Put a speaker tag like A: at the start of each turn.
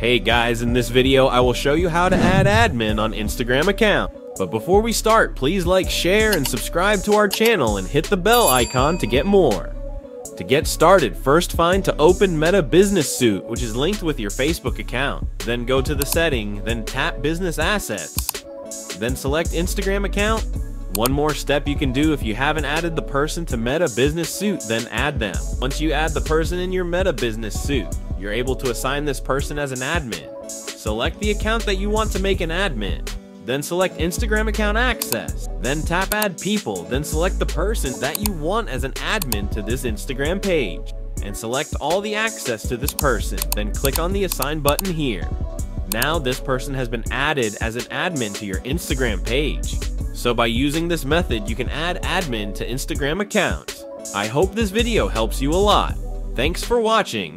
A: Hey guys, in this video I will show you how to add admin on Instagram account. But before we start, please like, share, and subscribe to our channel and hit the bell icon to get more. To get started, first find to open Meta Business Suite, which is linked with your Facebook account. Then go to the setting, then tap Business Assets. Then select Instagram account. One more step you can do if you haven't added the person to Meta Business Suite, then add them. Once you add the person in your Meta Business Suite, you're able to assign this person as an admin. Select the account that you want to make an admin. Then select Instagram account access. Then tap add people. Then select the person that you want as an admin to this Instagram page. And select all the access to this person. Then click on the assign button here. Now this person has been added as an admin to your Instagram page. So by using this method, you can add admin to Instagram accounts. I hope this video helps you a lot. Thanks for watching.